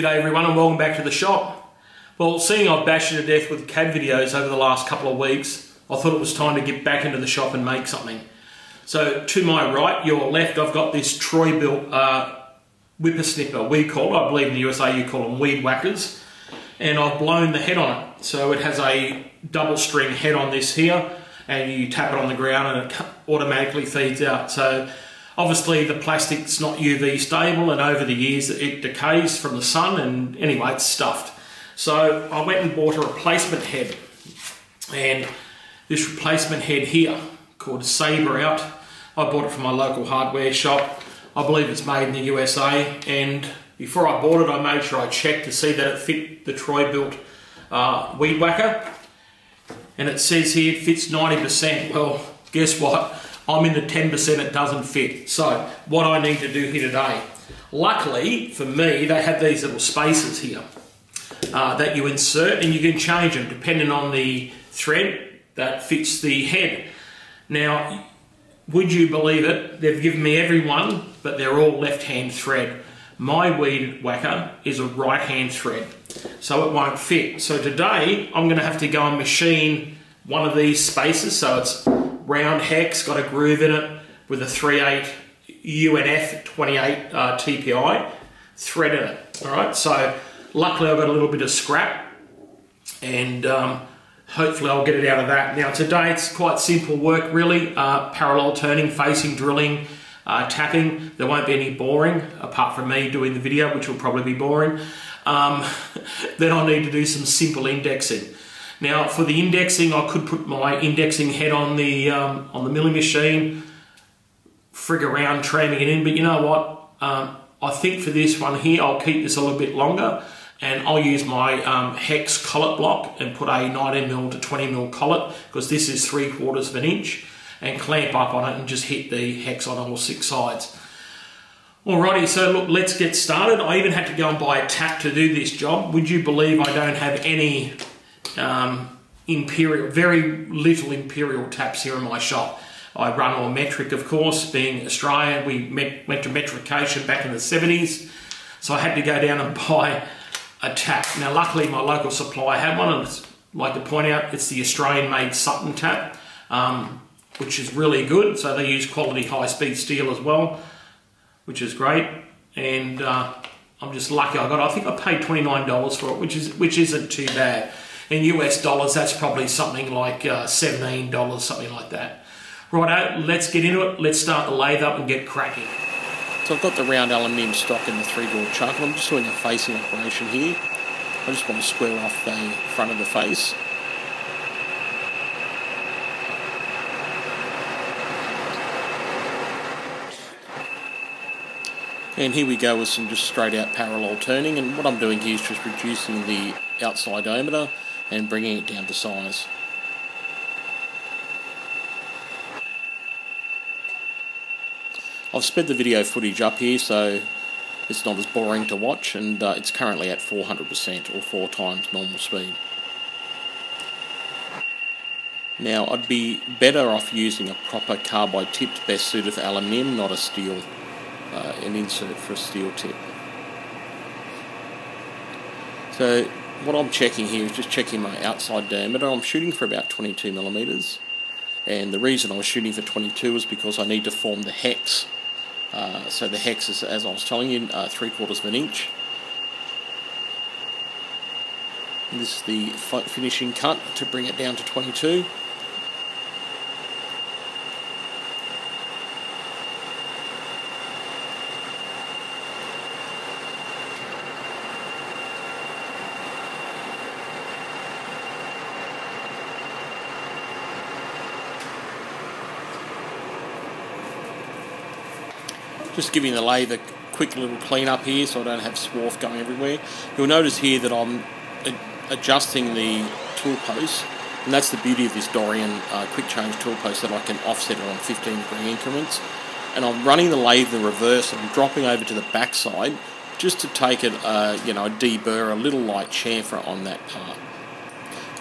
G'day everyone and welcome back to the shop. Well, seeing I've bashed it to death with CAD videos over the last couple of weeks, I thought it was time to get back into the shop and make something. So to my right, your left, I've got this Troy-Bilt uh, whippersnipper, we call it. I believe in the USA you call them weed whackers. And I've blown the head on it. So it has a double string head on this here and you tap it on the ground and it automatically feeds out. So obviously the plastic's not UV stable and over the years it decays from the sun and anyway it's stuffed. So I went and bought a replacement head and this replacement head here called Sabre out. I bought it from my local hardware shop. I believe it's made in the USA and before I bought it I made sure I checked to see that it fit the Troy Bilt uh, weed whacker and it says here it fits 90%. Well, guess what? I'm in the 10% it doesn't fit. So, what I need to do here today. Luckily for me, they have these little spaces here uh, that you insert and you can change them depending on the thread that fits the head. Now, would you believe it? They've given me every one, but they're all left-hand thread. My weed whacker is a right-hand thread so it won't fit. So today I'm going to have to go and machine one of these spaces. So it's round hex, got a groove in it with a 3.8 UNF 28 uh, TPI thread in it. All right, so luckily I've got a little bit of scrap and um, hopefully I'll get it out of that. Now today it's quite simple work really, uh, parallel turning, facing drilling, uh, tapping. There won't be any boring apart from me doing the video, which will probably be boring. Um, then I'll need to do some simple indexing. Now for the indexing, I could put my indexing head on the um, on the milling machine, frig around tramming it in, but you know what? Um, I think for this one here, I'll keep this a little bit longer and I'll use my um, hex collet block and put a 19mm to 20mm collet because this is 3 quarters of an inch and clamp up on it and just hit the hex on all six sides. Alrighty, so look, let's get started. I even had to go and buy a tap to do this job. Would you believe I don't have any um, imperial, very little imperial taps here in my shop. I run all metric, of course, being Australian. We went to metrication back in the 70s, so I had to go down and buy a tap. Now, luckily, my local supplier had one, and I'd like to point out it's the Australian-made Sutton tap, um, which is really good. So they use quality high-speed steel as well which is great. And uh, I'm just lucky I got. It. I think I paid twenty nine dollars for it, which is which isn't too bad. In US dollars, that's probably something like uh, seventeen dollars, something like that. Right, let's get into it. Let's start the lathe up and get cracking. So I've got the round aluminium stock in the three-jaw chuck, and I'm just doing a facing operation here. I just want to square off the front of the face. And here we go with some just straight out parallel turning and what I'm doing here is just reducing the outside diameter and bringing it down to size. I've sped the video footage up here so it's not as boring to watch and uh, it's currently at 400% or four times normal speed. Now I'd be better off using a proper carbide tipped best suited for aluminium, not a steel uh, an insert for a steel tip. So what I'm checking here is just checking my outside diameter. I'm shooting for about 22 millimeters, and the reason I was shooting for 22 is because I need to form the hex. Uh, so the hex is, as I was telling you, uh, three quarters of an inch. this is the finishing cut to bring it down to 22. Just giving the lathe a quick little clean up here so I don't have swarf going everywhere. You'll notice here that I'm adjusting the tool post and that's the beauty of this Dorian uh, quick change tool post that I can offset it on 15 degree increments and I'm running the lathe in reverse and I'm dropping over to the back side just to take it, uh, you know, a deburr, a little light chamfer on that part.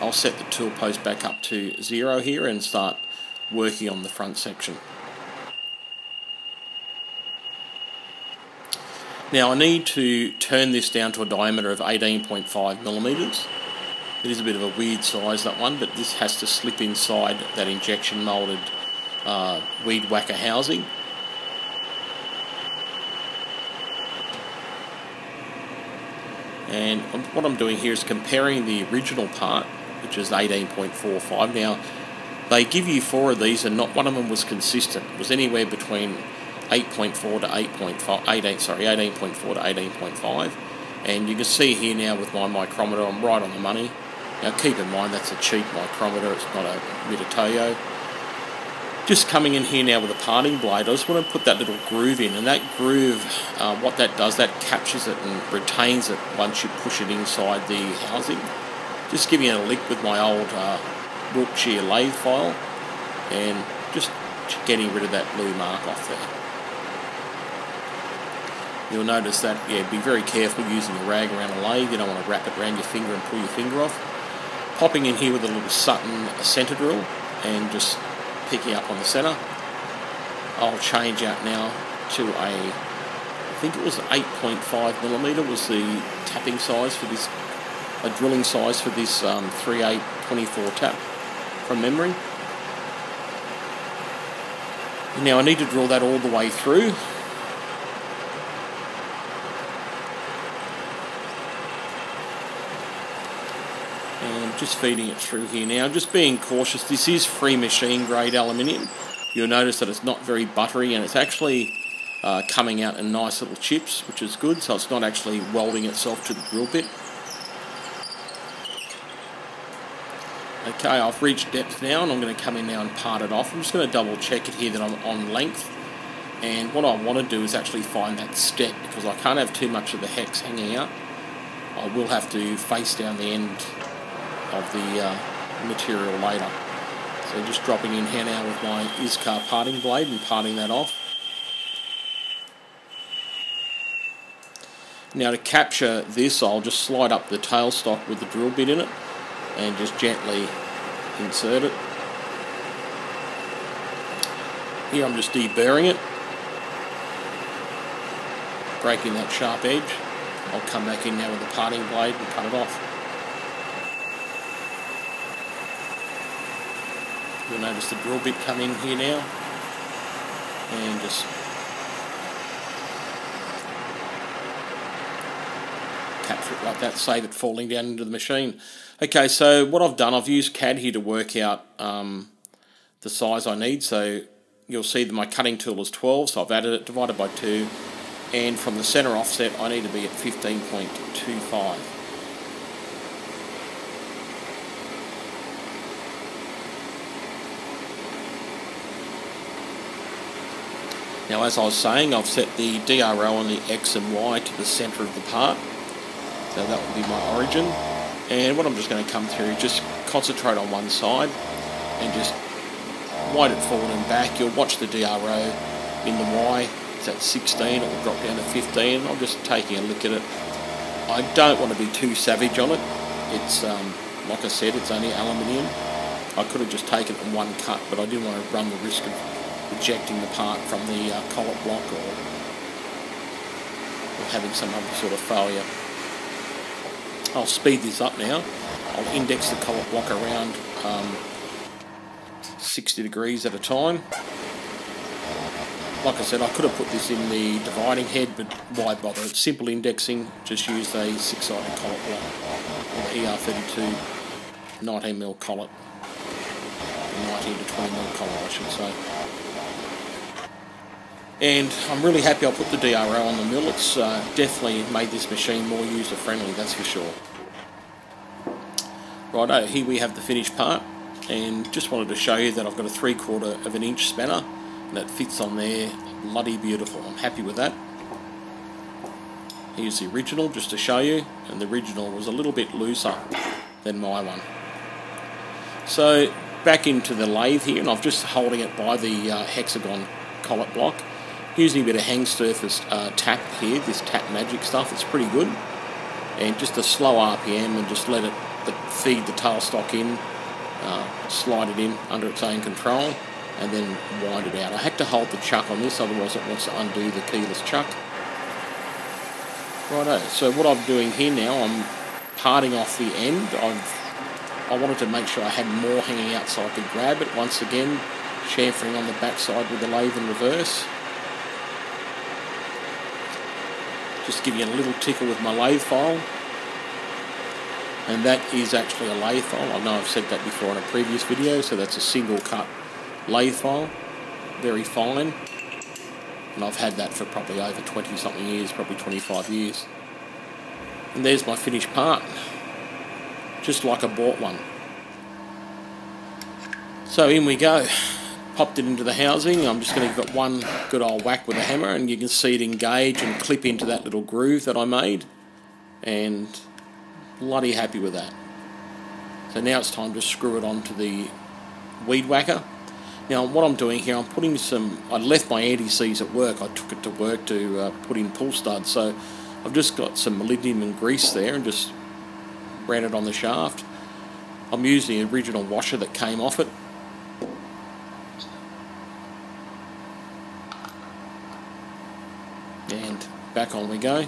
I'll set the tool post back up to zero here and start working on the front section. Now I need to turn this down to a diameter of 18.5 millimeters. It is a bit of a weird size that one, but this has to slip inside that injection moulded uh, weed whacker housing. And what I'm doing here is comparing the original part, which is 18.45. Now, they give you four of these, and not one of them was consistent. It was anywhere between 8.4 to 8.5, 18, sorry, 18.4 to 18.5. And you can see here now with my micrometer, I'm right on the money. Now keep in mind that's a cheap micrometer, it's not a Mitutoyo. Just coming in here now with a parting blade, I just want to put that little groove in, and that groove, uh, what that does, that captures it and retains it once you push it inside the housing. Just giving it a lick with my old uh, Wiltshire lathe file, and just getting rid of that blue mark off there you'll notice that, yeah, be very careful using a rag around a lathe. You don't want to wrap it around your finger and pull your finger off. Popping in here with a little Sutton centre drill and just picking up on the centre. I'll change out now to a, I think it was 8.5 millimetre was the tapping size for this, a drilling size for this um, 3824 tap from memory. Now I need to drill that all the way through just feeding it through here now. Just being cautious. This is free machine grade aluminium. You'll notice that it's not very buttery and it's actually uh, coming out in nice little chips, which is good. So it's not actually welding itself to the drill bit. Okay, I've reached depth now and I'm going to come in now and part it off. I'm just going to double check it here that I'm on length. And what I want to do is actually find that step because I can't have too much of the hex hanging out. I will have to face down the end of the uh, material later. So just dropping in here now with my ISCAR parting blade and parting that off. Now to capture this I'll just slide up the tailstock with the drill bit in it and just gently insert it. Here I'm just deburring it, breaking that sharp edge. I'll come back in now with the parting blade and cut it off. You'll notice the drill bit come in here now and just capture it like that, save it falling down into the machine. Okay, so what I've done, I've used CAD here to work out um, the size I need. So you'll see that my cutting tool is 12, so I've added it, divided by 2, and from the center offset I need to be at 15.25. Now as I was saying, I've set the DRO on the X and Y to the centre of the part. So that will be my origin. And what I'm just going to come through, just concentrate on one side and just wind it forward and back. You'll watch the DRO in the Y. It's at 16, it will drop down to 15. I'm just taking a look at it. I don't want to be too savage on it. It's, um, like I said, it's only aluminium. I could have just taken it in one cut, but I didn't want to run the risk of ejecting the part from the uh, collet block or, or having some other sort of failure. I'll speed this up now. I'll index the collet block around um, 60 degrees at a time. Like I said, I could have put this in the dividing head, but why bother? It's simple indexing. Just use a six-sided collet block, or the ER32 19mm collet, 19 to 20mm collet, I should say. And I'm really happy I put the DRO on the mill. It's uh, definitely made this machine more user friendly, that's for sure. Righto, here we have the finished part. And just wanted to show you that I've got a three quarter of an inch spanner and it fits on there bloody beautiful. I'm happy with that. Here's the original just to show you and the original was a little bit looser than my one. So back into the lathe here and I'm just holding it by the uh, hexagon collet block Using a bit of hang surface uh, tap here, this tap magic stuff, it's pretty good. And just a slow RPM and just let it feed the tailstock in, uh, slide it in under its own control, and then wind it out. I had to hold the chuck on this, otherwise it wants to undo the keyless chuck. Righto, so what I'm doing here now, I'm parting off the end. I've I wanted to make sure I had more hanging out so I could grab it. Once again, chamfering on the backside with the lathe in reverse. Just giving it a little tickle with my lathe file. And that is actually a lathe file. I know I've said that before in a previous video, so that's a single cut lathe file. Very fine. And I've had that for probably over 20 something years, probably 25 years. And there's my finished part just like I bought one. So in we go. Popped it into the housing. I'm just going to give it one good old whack with a hammer and you can see it engage and clip into that little groove that I made. And bloody happy with that. So now it's time to screw it onto the weed whacker. Now what I'm doing here, I'm putting some, I left my anti-seize at work, I took it to work to uh, put in pull studs, so I've just got some molybdenum and grease there and just ran it on the shaft. I'm using the original washer that came off it. And back on we go.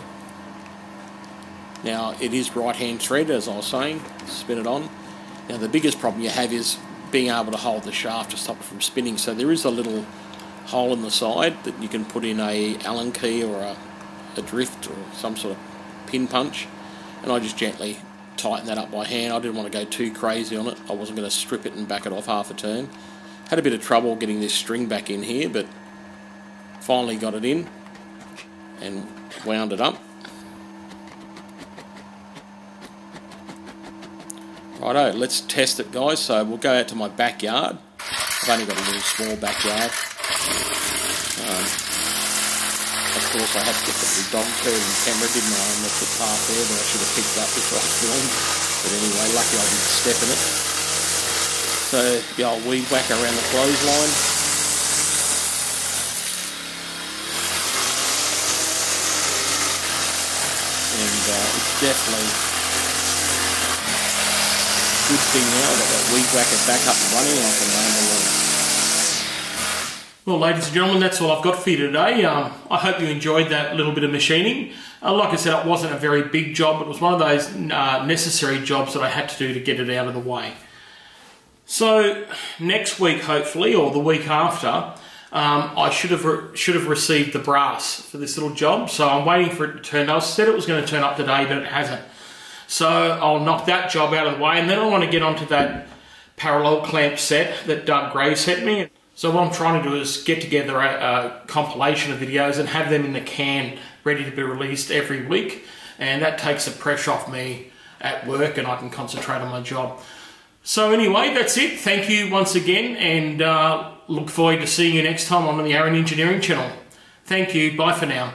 Now it is right hand thread as I was saying, spin it on. Now the biggest problem you have is being able to hold the shaft to stop it from spinning. So there is a little hole in the side that you can put in a Allen key or a, a drift or some sort of pin punch and I just gently tighten that up by hand. I didn't want to go too crazy on it. I wasn't going to strip it and back it off half a turn. Had a bit of trouble getting this string back in here, but finally got it in and wound it up. Righto, let's test it guys. So we'll go out to my backyard. I've only got a little small backyard. Um, of course, I had to get the dog curving camera, didn't I? And the path there that I should have picked up before I filmed. But anyway, lucky I didn't step in it. So the old weed whacker around the clothesline. And uh, it's definitely good thing now that that weed whacker back up and running. I can name the well, ladies and gentlemen, that's all I've got for you today. Um, I hope you enjoyed that little bit of machining. Uh, like I said, it wasn't a very big job. It was one of those uh, necessary jobs that I had to do to get it out of the way. So next week, hopefully, or the week after, um, I should have should have received the brass for this little job. So I'm waiting for it to turn. I said it was going to turn up today, but it hasn't. So I'll knock that job out of the way, and then I want to get onto that parallel clamp set that Doug Gray sent me. So what I'm trying to do is get together a, a, compilation of videos and have them in the can ready to be released every week. And that takes the pressure off me at work and I can concentrate on my job. So anyway, that's it. Thank you once again and uh, look forward to seeing you next time on the Aaron Engineering channel. Thank you. Bye for now.